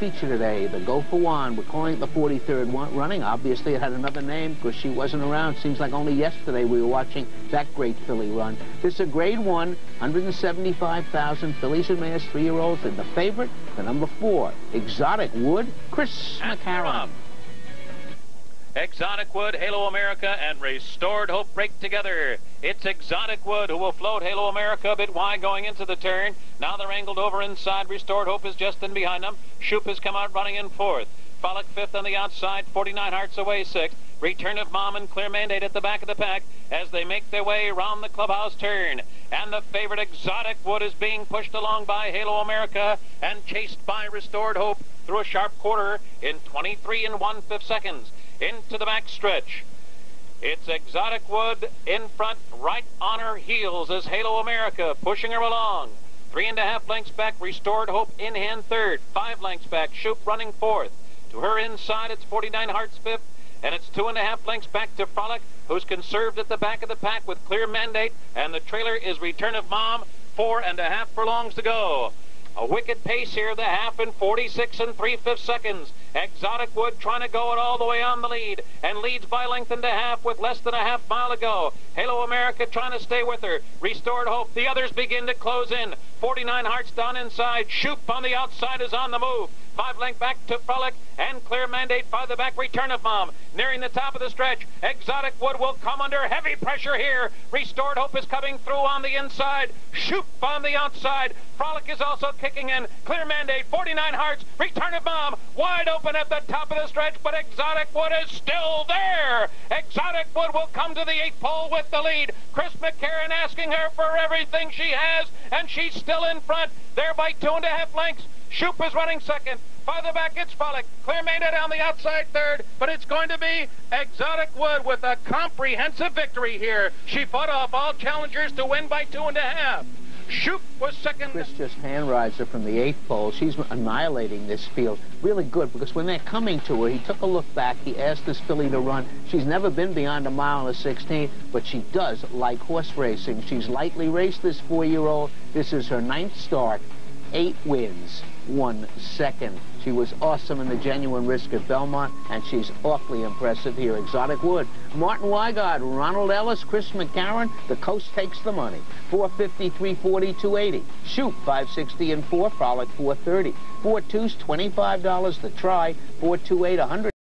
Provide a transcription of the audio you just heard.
feature today, the Go for Wand. We're calling it the 43rd one, running. Obviously, it had another name because she wasn't around. Seems like only yesterday we were watching that great filly run. This is a grade one, 175,000 fillies and mares, three-year-olds, and the favorite, the number four, Exotic Wood, Chris McCarron. Exotic Wood, Halo America, and Restored Hope break together. It's Exotic Wood who will float Halo America a bit wide going into the turn. Now they're angled over inside. Restored Hope is just in behind them. Shoop has come out running in fourth. Frolic fifth on the outside, 49 Hearts away sixth. Return of Mom and Clear Mandate at the back of the pack as they make their way around the clubhouse turn. And the favorite Exotic Wood is being pushed along by Halo America and chased by Restored Hope through a sharp quarter in 23 and one-fifth seconds into the back stretch. It's Exotic Wood in front, right on her heels as Halo America pushing her along. Three and a half lengths back, Restored Hope in hand third. Five lengths back, Shoop running fourth. To her inside, it's 49 Hearts fifth, and it's two and a half lengths back to Frolic, who's conserved at the back of the pack with clear mandate, and the trailer is Return of Mom. Four and a half furlongs to go. A wicked pace here, the half in 46 and 3 fifths seconds. Exotic Wood trying to go it all the way on the lead and leads by length and a half with less than a half mile to go. Halo America trying to stay with her. Restored Hope. The others begin to close in. 49 Hearts down inside. Shoop on the outside is on the move. Five length back to Frolic and clear mandate the back return of Mom. Nearing the top of the stretch, Exotic Wood will come under heavy pressure here. Restored Hope is coming through on the inside. Shoop on the outside. Frolic is also kicking in. Clear mandate, 49 Hearts, return of Mom, wide open at the top of the stretch, but Exotic Wood is still there. Exotic Wood will come to the eighth pole with the lead. Chris McCarron asking her for everything she has, and she's still in front. There by two and a half lengths. Shoop is running second. Farther back, it's Frolic. Clear Mandate on the outside third, but it's going to be Exotic Wood with a comprehensive victory here. She fought off all challengers to win by two and a half. Shoop was second. Chris just hand rides her from the eighth pole. She's annihilating this field. Really good because when they're coming to her, he took a look back. He asked this filly to run. She's never been beyond a mile and a 16, but she does like horse racing. She's lightly raced this four-year-old. This is her ninth start eight wins, one second. She was awesome in the genuine risk at Belmont, and she's awfully impressive here. Exotic Wood. Martin Wygod, Ronald Ellis, Chris McCarron. The coast takes the money. 450, 340, 280. Shoop, 560 and 4. Frolic, 430. Four twos, $25 to try. 428, 100.